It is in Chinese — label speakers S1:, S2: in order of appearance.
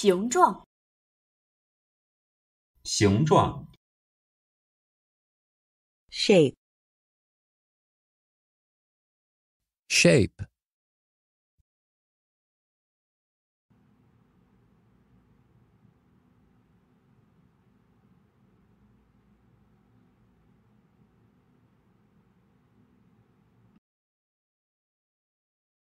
S1: 形状
S2: 形状
S3: shape
S4: shape